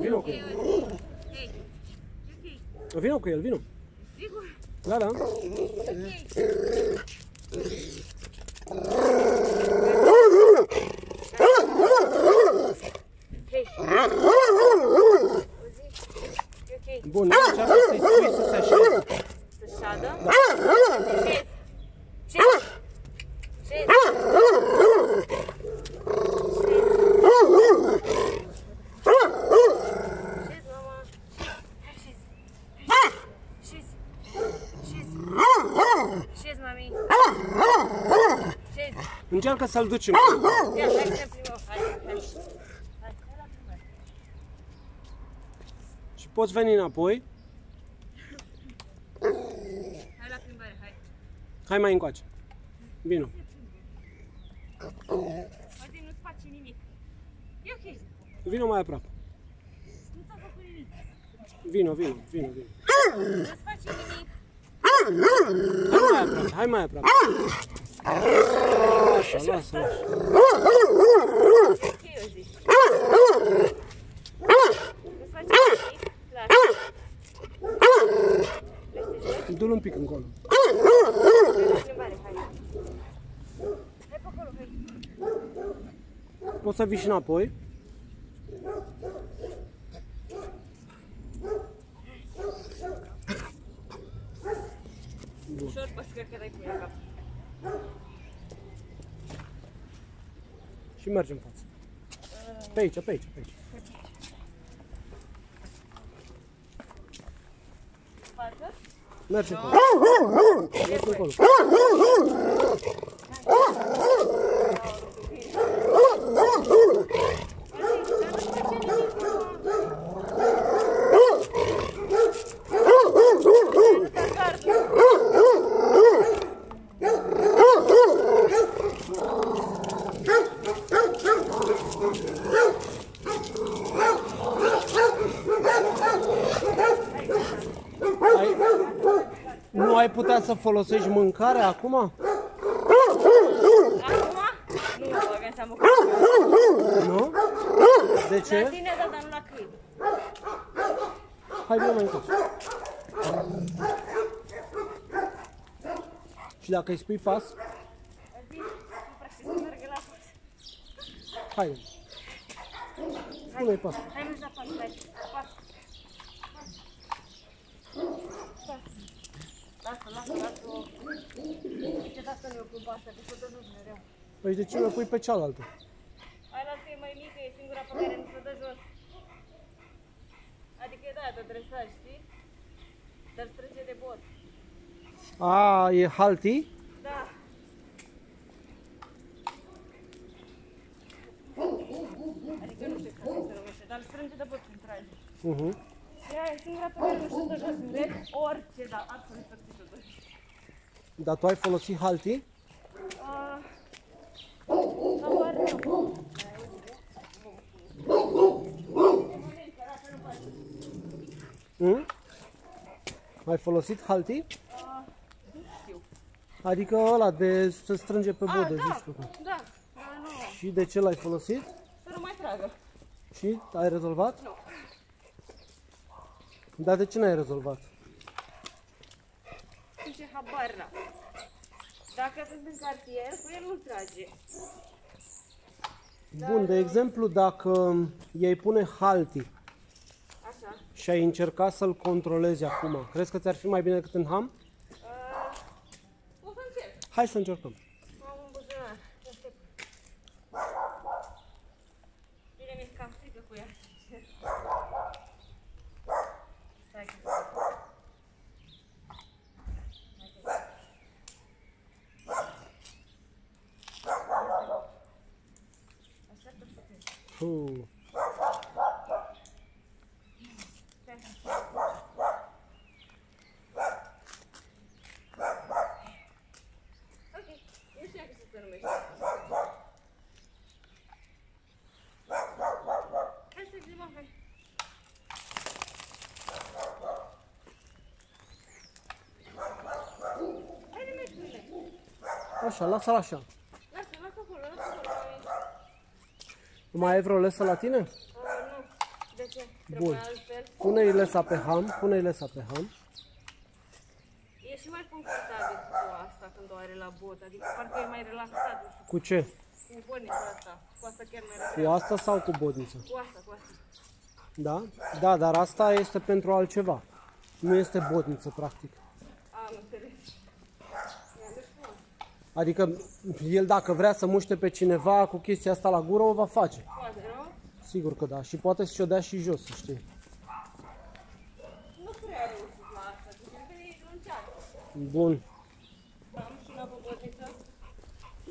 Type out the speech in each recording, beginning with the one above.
Vino cu el. Hei, ok, Vino cu el, vino. sigur? Da, da. Hei. Auzi? E ok. Bun, încearcă să-i spui să se așeze. Să șadă? Șez. Șez. Șez. Șez, mama. Hai, șez. Șez. Șez. Șez, mami. Șez. Încearcă să-l duci în Ia, hai să ne plimbăm. Hai, hai. Hai, hai la plimbare. Și poți veni înapoi. Hai la plimbare, hai. Hai mai încoace. Vino. Uite, nu-ți face nimic. E ok. Vino mai aproape. Nu ți-a făcut nimic. Vino, vino, vino, vino. Nu-ți face nimic. Hai mai aproape, hai mai aproape. Așa, lasă, lasă. Ok, eu zic. Nu-ți face nimic. Lasă. Du-l un pic încolo. Hai la plimbare, hai. Hai pe acolo, hai. Poți să vii și înapoi. Ușor, poți că dai cu ea Și mergem în față. Pe aici, pe aici, pe aici. Față. Mergem încolo. Mergem încolo. Ai, ai putea să folosești mâncarea acum? Acum? Nu, băgăm seamă cu Nu? De La ce? tine, da, dar nu la câini. Hai, bine mai încoace. Și dacă îi spui pas, Zi, nu prea știu să merg la pas. hai. Spune-i pas. Hai, mergi la pas, hai. Pas. Pas. Lasă, lasă, lasă-o. Ce dacă nu o cu asta, că să dă jos mereu. Păi de ce nu o pui pe cealaltă? Aia e mai mică, e singura pe care nu se dă jos. Adică e de aia de dresaj, știi? Dar strânge de bot. A, e halti? Da. Adică nu știu cum se numește, dar îl strânge de bot când trage. Uh-huh. Și aia e singura pe care nu se dă jos. Vezi? Orice, da, absolut orice se dă jos. Dar tu ai folosit halti? Ah, Habar nu. Mm? Ai folosit halti? Ah, Nu știu. Adică ăla de să strânge pe Ah, bodă, da, zici tu. da, dar nu. Și de ce l-ai folosit? Să nu mai tragă. Și ai rezolvat? Nu. Dar de ce n-ai rezolvat? Ce habar n-am. Dacă sunt în cartier, cu el nu trage. Bun, de exemplu, dacă i-ai pune halti Așa. și ai încerca să-l controlezi acum, crezi că ți-ar fi mai bine decât în ham? Uh, o să încerc. Hai să încercăm. Am un buzunar. Aștept. Bine, mi-e cam frică cu ea. Stai că... Așteaptă puțin. Uh. Ok, nu știu cum se numește. Hai să plimbăm, hai. Haide, mergi cu mine. Așa, lasă-l așa. Lasă, lasă acolo, lasă acolo. Nu mai ai vreo lesă la tine? Uh, nu. De ce? Bun. Trebuie altfel. Pune-i lesa pe ham, pune-i lesa pe ham. E și mai confortabil cu asta când o are la bot, adică parcă e mai relaxat, nu știu, Cu ce? cu bănica asta. Cu asta chiar mai relaxat. Cu asta sau cu bodniță? Cu asta, cu asta. Da? Da, dar asta este pentru altceva. Nu este bodniță, practic. Am înțeles. Ia de spun. Adică el dacă vrea să muște pe cineva cu chestia asta la gură, o va face. Poate, nu? Sigur că da. Și poate să-și o dea și jos, să știi. Nu prea reușit la asta, zice că e încearcă. Bun. Am și la bobotniță.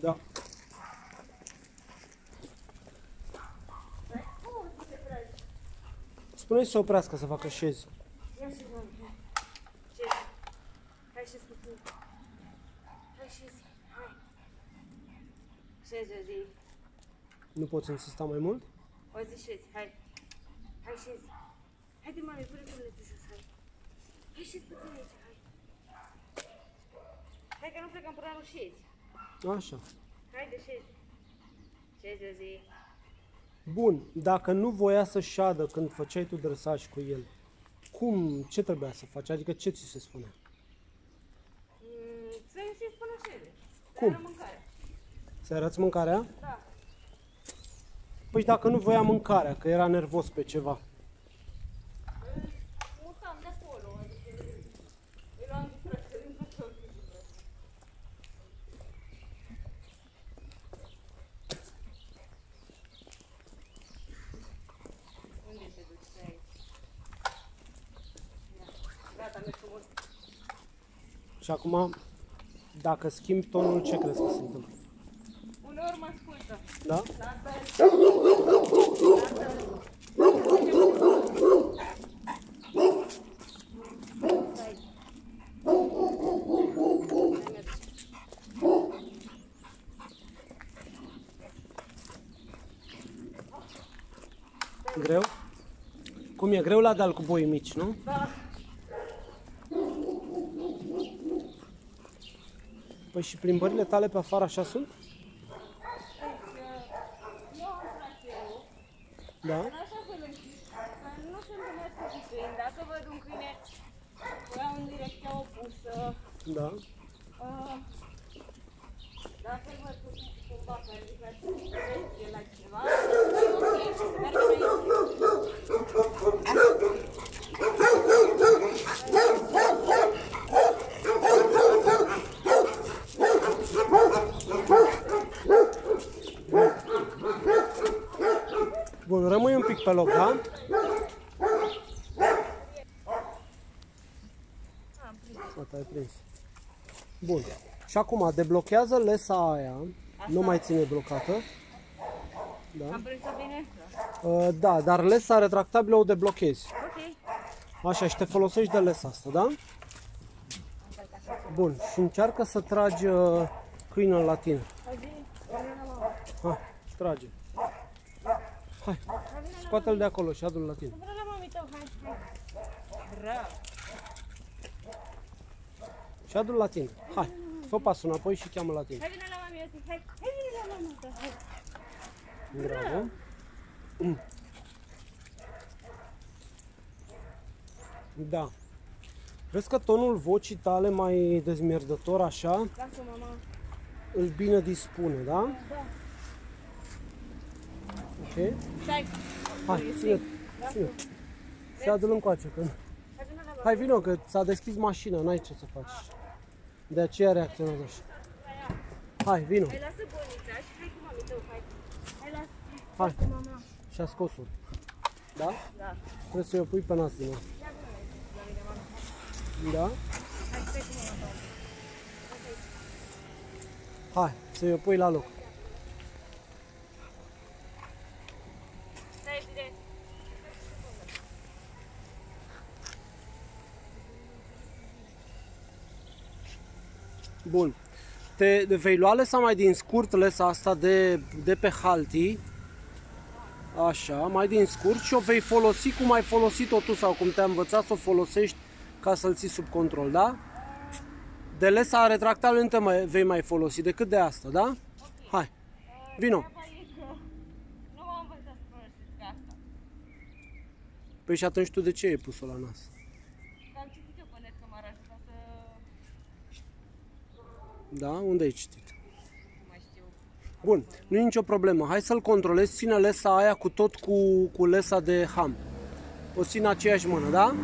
Da. Oh, ce se trage. Spune-i să oprească să facă șezi. 60 de zi. Nu poți insista mai mult? O zi șezi, hai. Hai șezi. Haide, mami, pune culețul jos, hai. Hai șezi puțin aici, hai. Hai că nu plecăm până nu șezi. Așa. Hai de șezi. Șezi de zi. Bun, dacă nu voia să șadă când făceai tu drăsaj cu el, cum, ce trebuia să faci? Adică ce ți se spune? Mm, să-i spună șede. Cum? Mâncare. Să arăți mâncarea? Da. Păi dacă nu voia mâncarea, că era nervos pe ceva. Îl mutam de acolo. Adică îl luam distracție din tot Unde te duci pe aici? Ia. Gata, merg frumos. Și acum, dacă schimbi tonul, ce crezi că se întâmplă? Uneori mă ascultă. Da? La asta e. Greu? Cum e greu la deal cu boi mici, nu? Da. Păi și plimbările tale pe afară așa sunt? Eu am traseul. Da? În așa fel încât să nu se întâlnească cu câini. Dacă văd un câine o iau în direcția opusă, Da. uh, dacă îl văd cu cumva că ridică direcție la ceva, ok, și să meargă înainte. Bun, rămâi un pic pe loc, da? Am prins. Gata, ai prins. Bun. Și acum deblochează lesa aia. Nu mai ține blocată. Da. Am prins-o bine? Da. Uh, da, dar lesa retractabilă o deblochezi. Ok. Așa, și te folosești de lesa asta, da? Bun, și încearcă să tragi uh, câinele la tine. Hai zi, vine la mama. Hai, trage. Hai, scoate-l de acolo și adu-l la tine. Vine la mami tău, hai, hai. Bravo. Și adu-l la tine. Hai, fă pasul înapoi și cheamă la tine. Hai, vine la mami, eu zic, hai. Hai, vine la mama tău, hai. Bravo. Da. Vezi că tonul vocii tale mai dezmierdător așa Lasă, mama. îl bine dispune, da? Da. Ok? Stai. Hai, ține ține Și adu-l încoace, că... Hai, vine la mama. Hai, vino, că ți-a deschis mașina, n-ai ce să faci. De aceea reacționează așa. Hai, vino. Hai, lasă bunița și hai cu mami tău, hai. Hai, lasă. Hai. Cu mama. Și a scos-o. Da? Da. Trebuie să-i o pui pe nas din nou. Ia vină la mine, mama. Da? Hai, stai cu mama tău. Hai, să-i o pui la loc. Bun. Te vei lua lesa mai din scurt, lesa asta de, de pe halti. Așa, mai din scurt și o vei folosi cum ai folosit-o tu sau cum te-a învățat să o folosești ca să-l ții sub control, da? De lesa retractabilă nu te mai, vei mai folosi decât de asta, da? Hai, vino. Treaba e că nu m-am învățat să folosesc asta. Păi și atunci tu de ce ai pus-o la nas? Dar am citit eu pe net că m-ar ajuta să... Da? Unde ai citit? Nu mai știu. Bun, nu e nicio problemă. Hai să-l controlezi. Ține lesa aia cu tot cu, cu lesa de ham. O țin aceeași mână, da?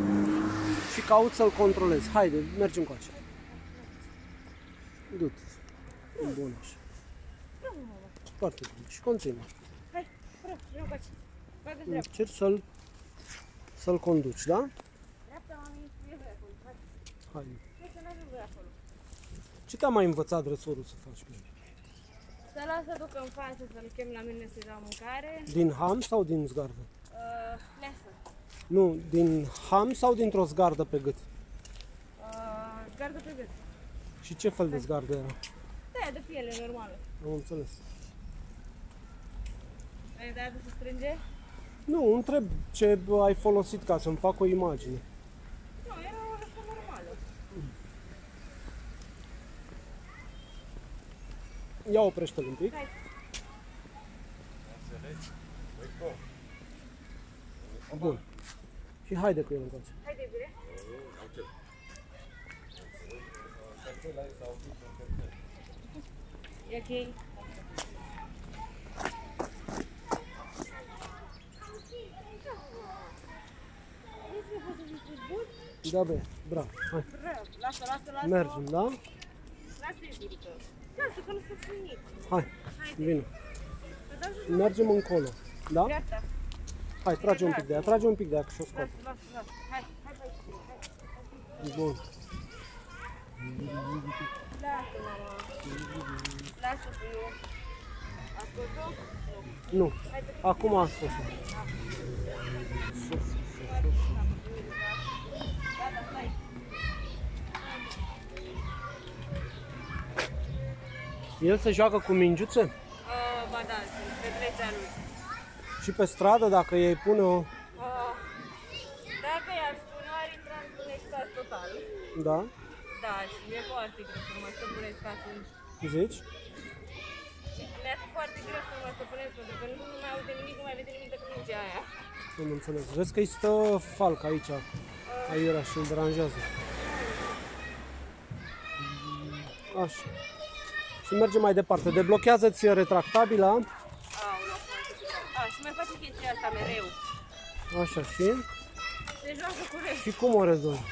Și caut să-l controlezi. Haide, mergem cu așa. Du-te. Bun așa. Bravo, mama. Foarte bine. Și continuă. Hai, bravo, vreau coace. Bagă dreapta. Încerci să-l să-l conduci, da? Dreapta, mami, e voi acolo. Hai, Hai. hai să mergem voi acolo. Ce te-a mai învățat dresorul să faci? bine? Să las să duc în față, să-l chem la mine să-i dau mâncare. Din ham sau din zgardă? Uh, leasă. Nu, din ham sau dintr-o zgardă pe gât? Uh, gardă pe gât. Și ce fel de zgardă era? Da, de piele normală. Am înțeles. Ai dat să strânge? Nu, întreb ce ai folosit ca să-mi fac o imagine. Nu, era o rasă normală. Ia oprește-l un pic. Hai. Bun. Și haide cu el încoace. Hai de bine. E ok. Da, bine, bravo. Hai, Bravo, lasă, lasă, lasă. mergem, da? Lasă-i birică. Lasă, că nu s-a finit. Hai, Haide. bine. Că dau jos Mergem încolo. Da? dreapta. Hai, trage un pic de ea, trage un pic de ea, că și-o scot. Lasă, lasă, lasă. Hai, hai, hai. hai. Bun. Lasă, mama. Lasă pe eu. Ascultă? Nu. Nu, Hai, pe acum a El se joacă cu mingiuțe? Uh, ba da, sunt petrețea lui. Și pe stradă, dacă ei pune o... Uh, dacă i-ar spune, ar intra într-un extaz total. Da? Da, și mi-e foarte greu să mă stăpânesc atunci. Zici? Și mi-ar fi foarte greu să mă stăpânesc, pentru că nu mai aude nimic, nu mai vede nimic decât mingea aia. Am înțeles. Vezi că îi stă falca aici, aiurea și îl deranjează. Așa. Și mergem mai departe. Deblochează-ți retractabila. Aoleu, A, și mai face chestia asta mereu. Așa și... Se joacă cu rest. Și cum o rezolvi?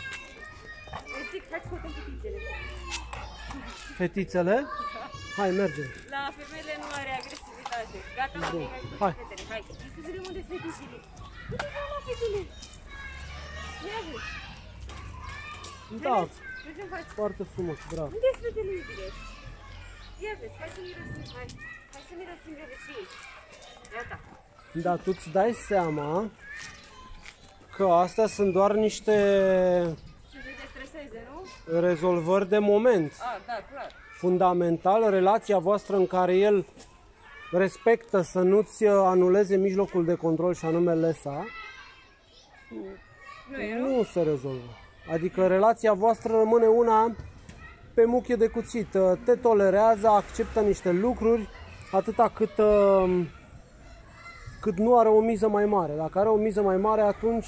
Îi zic, hai scotem fetițele. Fetițele? Hai, mergem. La femeile nu are agresivitate. Gata, mă, Bun. mai scos Hai. fetele. Hai, să vedem unde sunt fetițele. Uite, la fetele. Ia vezi. Da, Mergem în față. foarte frumos, bravo. Unde sunt fetele, iubire? Ia vezi, hai să mirosim, hai. Hai să mirosim de și Iată. Dar tu îți dai seama că astea sunt doar niște Și să te streseze, nu? rezolvări de moment. A, da, clar. fundamental relația voastră în care el respectă să nu-ți anuleze mijlocul de control și anume lesa, Nu e, nu? nu se rezolvă. Adică relația voastră rămâne una pe muchie de cuțit. Te tolerează, acceptă niște lucruri atâta cât, uh, cât nu are o miză mai mare. Dacă are o miză mai mare, atunci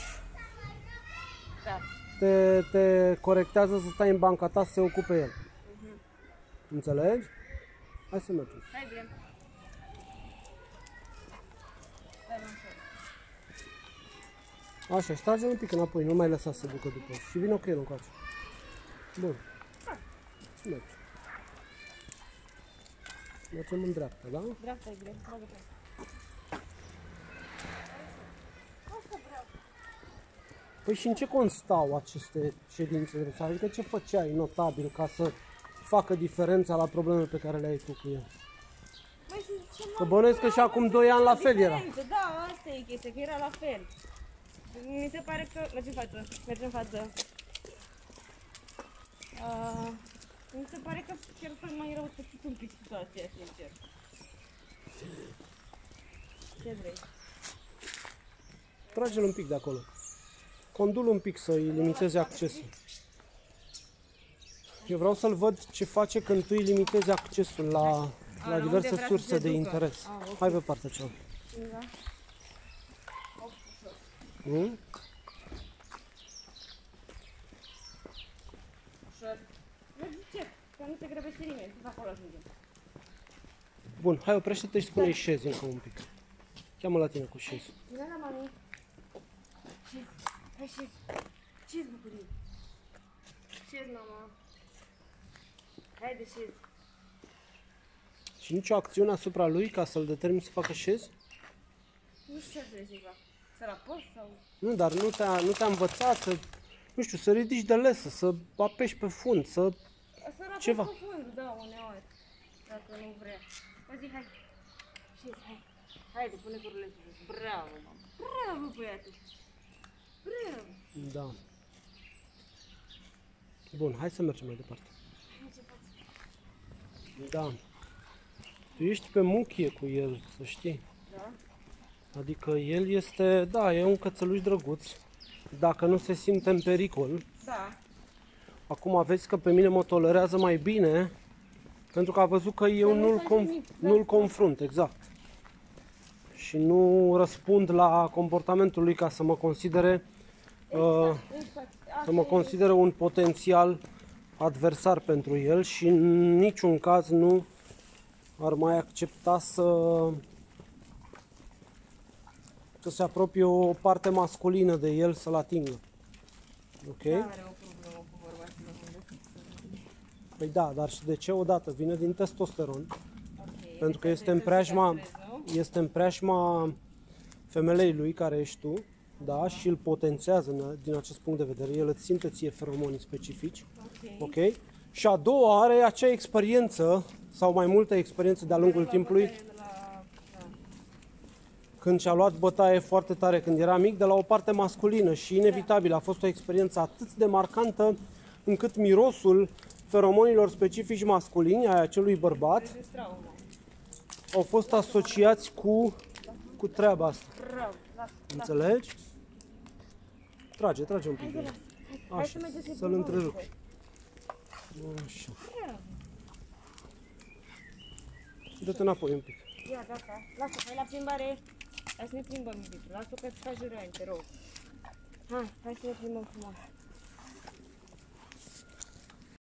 Da. te, te corectează să stai în banca ta să se ocupe el. Înțelegi? Hai să mergem. Hai bine. Stai, mă, stai. Așa, și ștrage un pic înapoi, nu mai lăsa să se ducă după. Și vină cu el încoace. Bun. Și mergi. Mergem în dreapta, da? Dreapta e greu, bagă pe Păi și în ce constau aceste ședințe de rețea? Adică ce făceai notabil ca să facă diferența la problemele pe care le ai tu cu el? Păi, și ce Că bănuiesc că și acum 2 ani la fel era. diferență, Da, asta e chestia, că era la fel. Mi se pare că... Mergi în față, mergi în față. Uh, mi se pare că chiar s-a mai răutățit un pic situația, sincer. Ce vrei? Trage-l un pic de acolo. Condul un pic să-i limiteze accesul. Eu vreau să-l văd ce face când tu îi limitezi accesul la, la la unde diverse vrea să surse se de ducă. interes. Ah, ok. Hai pe partea cealaltă. Da? Hmm? ușor. Mergi ce? Că nu te grăbește nimeni. Tot acolo ajungem. Bun, hai oprește-te și spune-i șezi încă un pic. Cheamă la tine cu șezi. Vine la mami. Șez. Hai șez. Șez, bucurie. Șez, mama. Haide, șez. Și nicio acțiune asupra lui ca să-l determini să facă șezi? Nu știu ce trebuie să-i fac. Să rapost sau... Nu, dar nu te-a, nu te-a învățat să, nu știu, să ridici de lesă, să apeși pe fund, să... Să rapost Ceva. cu fundul, da, uneori. Dacă nu vrea. Păi zi, hai. Șez, hai. Haide, pune curulețul jos. Bravo, mama. Bravo, băiatul. Bravo. Da. Bun, hai să mergem mai departe. Da. Tu ești pe muchie cu el, să știi. Da? Adică el este, da, e un cățeluș drăguț. Dacă nu se simte în pericol. Da. Acum vezi că pe mine mă tolerează mai bine pentru că a văzut că eu nu nu-l, faci com- nimic, da. nu-l confrunt, exact. Și nu răspund la comportamentul lui ca să mă considere uh, Exact. să mă consideră un potențial adversar pentru el și în niciun caz nu ar mai accepta să să se apropie o parte masculină de el să-l atingă. Ok? Nu are o problemă cu bărbații la unde. Păi da, dar și de ce odată? Vine din testosteron, Ok. pentru că Deci este în trebuie să preajma, castrezi, nu? este în preajma femelei lui, care ești tu, da, și îl potențează în- din acest punct de vedere. El îți simte ție feromonii specifici. Ok. Ok? Și a doua are acea experiență sau mai multe experiențe de-a lungul La timpului bătaie de la- da. când și-a luat bătaie foarte tare când era mic de la o parte masculină și inevitabil a fost o experiență atât de marcantă încât mirosul feromonilor specifici masculini ai acelui bărbat Trebuie traumă. au fost asociați cu, cu treaba asta. Bravo. Lasă. Înțelegi? Trage, trage un pic. de el. Hai Așa, să mergem să-i să-l plimbăm întrerup. apoi. Așa. Bravo. Dă-te înapoi un pic. Ia, gata. Lasă, hai la plimbare. Hai să ne plimbăm, iubitul. Lasă că îți faci răni, te rog. Hai, hai să ne plimbăm frumos.